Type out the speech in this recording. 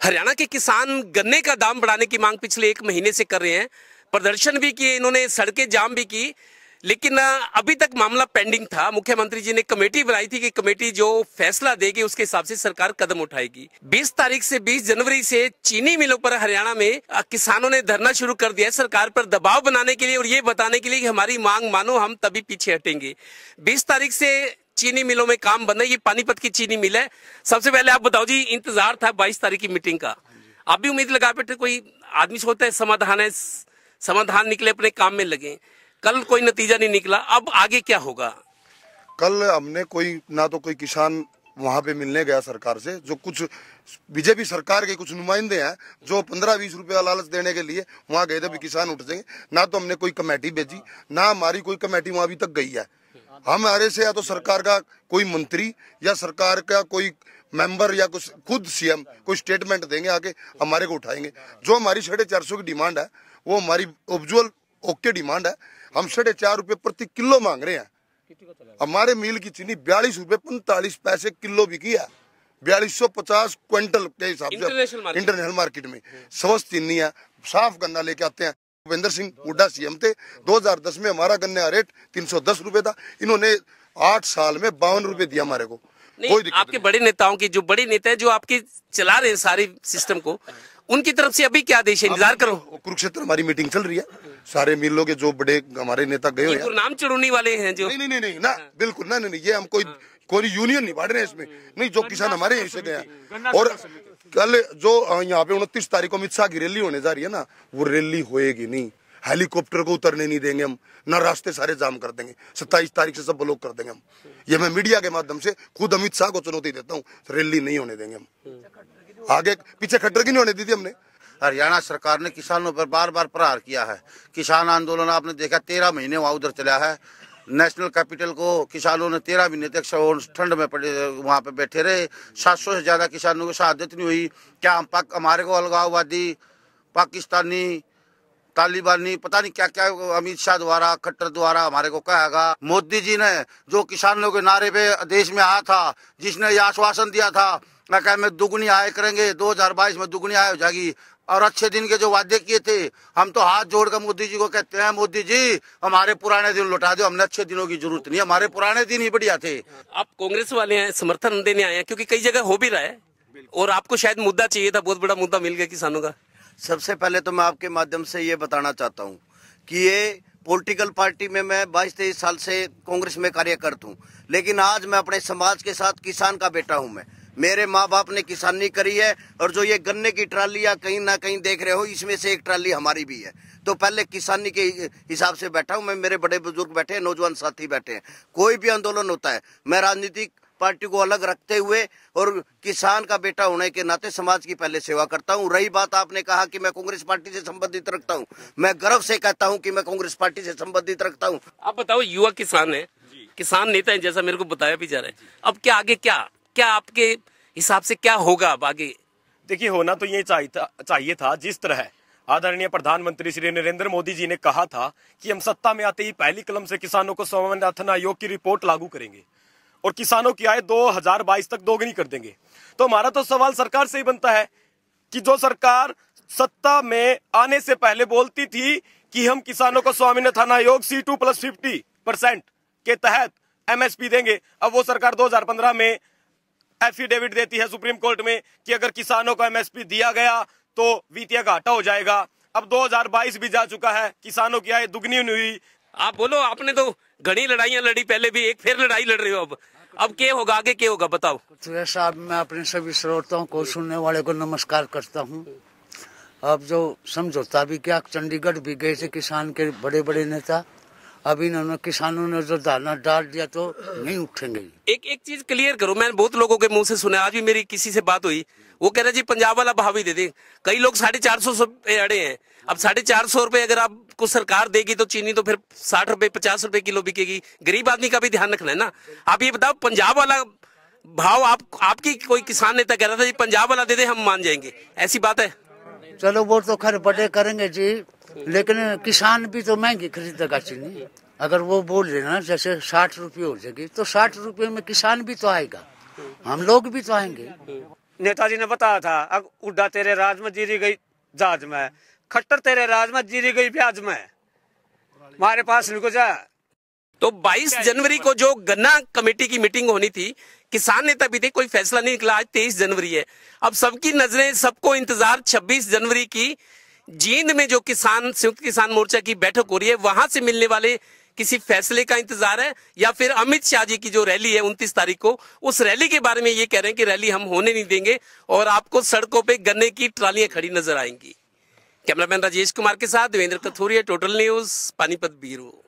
हरियाणा के किसान गन्ने का दाम बढ़ाने की मांग पिछले एक महीने से कर रहे हैं। प्रदर्शन भी किए, इन्होंने सड़कें जाम भी की, लेकिन अभी तक मामला पेंडिंग था। मुख्यमंत्री जी ने कमेटी बनाई थी कि कमेटी जो फैसला देगी, उसके हिसाब से सरकार कदम उठाएगी। 20 तारीख से 20 जनवरी से चीनी मिलों पर हरियाणा में किसानों ने धरना शुरू कर दिया सरकार पर दबाव बनाने के लिए और ये बताने के लिए कि हमारी मांग मानो हम तभी पीछे हटेंगे। बीस तारीख से चीनी मिलों में काम बंद है, ये पानीपत की चीनी मिल है। सबसे पहले आप बताओ जी, इंतज़ार था बाईस तारीख की मीटिंग का। आप भी उम्मीद लगा बैठे, कोई आदमी सोचता है समाधान है, समाधान निकले, अपने काम में लगे। कल कोई नतीजा नहीं निकला, अब आगे क्या होगा? कल हमने कोई, ना तो कोई किसान वहाँ पे मिलने गया सरकार से, जो कुछ बीजेपी सरकार के कुछ नुमाइंदे हैं, जो पंद्रह बीस रुपया लालच देने के लिए वहाँ गए थे भी किसान उठ जाएँगे। ना तो हमने कोई कमेटी भेजी, ना हमारी कोई कमेटी वहाँ अभी तक गई है। हमारे से या तो सरकार का कोई मंत्री या सरकार का कोई मेंबर या कुछ खुद सीएम कोई स्टेटमेंट देंगे आके हमारे को उठाएँगे। जो हमारी साढ़े चार सौ की डिमांड है वो हमारी उज्ज्वल ओके डिमांड है। हम साढ़े चार रुपए प्रति किलो मांग रहे हैं। हमारे मिल की चीनी बयालीस रुपए पैंतालीस पैसे किलो बिकी है। बयालीस सौ पचास क्विंटल के हिसाब से इंटरनेशनल मार्केट में। स्वस्थ चीनी है साफ़ गन्ना लेके आते हैं। भूपेंद्र सिंह हुड्डा सीएम थे। 2010 में हमारा गन्ने का रेट तीन सौ दस रुपए था। इन्होंने आठ साल में बावन रुपए दिया हमारे को। कोई आपके बड़े नेताओं की जो बड़े नेता है जो आपके चला रहे हैं सारी सिस्टम को उनकी तरफ़ से अभी क्या आदेश है? इंतज़ार करो। कुरुक्षेत्र हमारी मीटिंग चल रही है। सारे मिलों के जो बड़े हमारे नेता गए हुए नाम चढ़ोनी वाले हैं जो। नहीं नहीं नहीं ना बिल्कुल ना नहीं ये हम कोई कोई यूनियन नहीं बांट रहे इसमें नहीं जो किसान हमारे यहीं से गए और कल जो यहाँ पे उनतीस तारीख को अमित शाह की रैली होने जा रही है ना वो रैली होएगी नहीं। हेलीकॉप्टर को उतरने नहीं देंगे हम न रास्ते सारे जाम कर देंगे। सत्ताईस तारीख से सब ब्लॉक कर देंगे हम। ये मैं मीडिया के माध्यम से खुद अमित शाह को चुनौती देता हूँ रैली नहीं होने देंगे हम। आगे पीछे खट्टर की नहीं होने दी थी हमने। हरियाणा सरकार ने किसानों पर बार बार प्रहार किया है। किसान आंदोलन आपने देखा तेरह महीने वहाँ उधर चला है। नेशनल कैपिटल को किसानों ने तेरह महीने तक ठंड में पड़े, वहाँ पे बैठे रहे। सात सौ से ज़्यादा किसानों को शहादत नहीं हुई। क्या हम पाक, हमारे को अलगाववादी, पाकिस्तानी, तालिबानी, पता नहीं क्या क्या अमित शाह द्वारा, खट्टर द्वारा हमारे को कहेगा मोदी जी ने जो किसानों के नारे पे देश में आया था, जिसने ये आश्वासन दिया था, मैं कह, मैं दुगनी आय करेंगे 2022 में दुगनी आय हो जाएगी। और अच्छे दिन के जो वादे किए थे हम तो हाथ जोड़कर मोदी जी को कहते हैं मोदी जी हमारे पुराने दिन लौटा दो हमने अच्छे दिनों की ज़रूरत नहीं हमारे पुराने दिन ही बढ़िया थे। आप कांग्रेस वाले हैं समर्थन देने आए हैं क्योंकि कई जगह हो भी रहा है और आपको शायद मुद्दा चाहिए था बहुत बड़ा मुद्दा मिल गया किसानों का। सबसे पहले तो मैं आपके माध्यम से ये बताना चाहता हूँ कि ये पॉलिटिकल पार्टी में मैं बाईस तेईस साल से कांग्रेस में कार्य करता हूँ लेकिन आज मैं अपने समाज के साथ किसान का बेटा हूँ मैं। मेरे माँ बाप ने किसानी करी है और जो ये गन्ने की ट्रालियाँ कहीं ना कहीं देख रहे हो इसमें से एक ट्राली हमारी भी है। तो पहले किसानी के हिसाब से बैठा हूँ मैं मेरे बड़े बुज़ुर्ग बैठे हैं नौजवान साथी बैठे हैं। कोई भी आंदोलन होता है मैं राजनीतिक पार्टी को अलग रखते हुए और किसान का बेटा होने के नाते समाज की पहले सेवा करता हूँ। रही बात आपने कहा कि मैं कांग्रेस पार्टी से संबंधित रखता हूँ। मैं गर्व से कहता हूँ कि मैं कांग्रेस पार्टी से संबंधित रखता हूँ। आप बताओ युवा किसान है। किसान नेता है जैसा मेरे को बताया भी जा रहा है। अब क्या आगे क्या? क्या आपके हिसाब से क्या होगा अब आगे? देखिए, होना तो ये चाहिए था था, जिस तरह आदरणीय प्रधानमंत्री श्री नरेंद्र मोदी जी ने कहा था कि हम सत्ता में आते ही पहली कलम से किसानों को स्वामीनाथन आयोग की रिपोर्ट लागू करेंगे और किसानों की आय 2022 तक दोगुनी कर देंगे। तो हमारा तो सवाल सरकार से ही बनता है कि जो सरकार सत्ता में आने से पहले बोलती थी कि हम किसानों को स्वामीनाथन आयोग C two plus fifty percent के तहत एमएसपी देंगे, अब वो सरकार 2015 में एफिडेविट देती है सुप्रीम कोर्ट में कि अगर किसानों को एमएसपी दिया गया तो वित्तीय घाटा हो जाएगा। अब 2022 भी जा चुका है किसानों की आय दुगनी हुई। आप बोलो आपने तो घनी लड़ाइयाँ लड़ी पहले भी एक फिर लड़ाई लड़ रहे हो अब। अब क्या होगा आगे क्या होगा बताओ। साहब मैं अपने सभी श्रोताओं को सुनने वाले को नमस्कार करता हूँ। अब जो समझौता भी क्या चंडीगढ़ भी गए थे किसान के बड़े बड़े नेता अभी इन्होंने किसानों ने जो दाना डाल दिया तो नहीं उठेंगे एक एक चीज़ क्लियर करो मैंने बहुत लोगों के मुँह से सुना आज भी मेरी किसी से बात हुई। वो कह रहे जी पंजाब वाला भाव ही दे दे। कई लोग साढ़े चार सौ रुपए अड़े हैं। अब साढ़े चार सौ रुपए अगर आपको सरकार देगी तो चीनी तो फिर साठ रुपए पचास रुपए किलो बिकेगी। गरीब आदमी का भी ध्यान रखना है ना। आप ये बताओ पंजाब वाला भाव आप आपकी कोई किसान नेता कह रहा था जी पंजाब वाला दे दे हम मान जाएँगे। ऐसी बात है? चलो वो तो खैर बड़े करेंगे जी। लेकिन किसान भी तो महँगी खरीदेगा चीनी अगर वो बोल रहे ना जैसे साठ रुपये हो जाएगी तो साठ रुपये में किसान भी तो आएगा। हम लोग भी तो आएँगे। नेताजी ने बताया था अब उड्डा तेरे राज में जीरी गई जहाज़ में खट्टर तेरे राज में जीरी गई प्याज में। हमारे पास नहीं जा तो 22 जनवरी को जो गन्ना कमेटी की मीटिंग होनी थी किसान नेता भी थे कोई फैसला नहीं निकला। आज 23 जनवरी है। अब सबकी नज़रें सबको इंतज़ार 26 जनवरी की। जींद में जो किसान, संयुक्त किसान मोर्चा की बैठक हो रही है, वहाँ से मिलने वाले किसी फैसले का इंतज़ार है? या फिर अमित शाह जी की जो रैली है उनतीस तारीख को, उस रैली के बारे में ये कह रहे हैं कि रैली हम होने नहीं देंगे और आपको सड़कों पर गन्ने की ट्रालियाँ खड़ी नज़र आएँगी। कैमरामैन राजेश कुमार के साथ Devendra Kathoria total news Panipat bureau.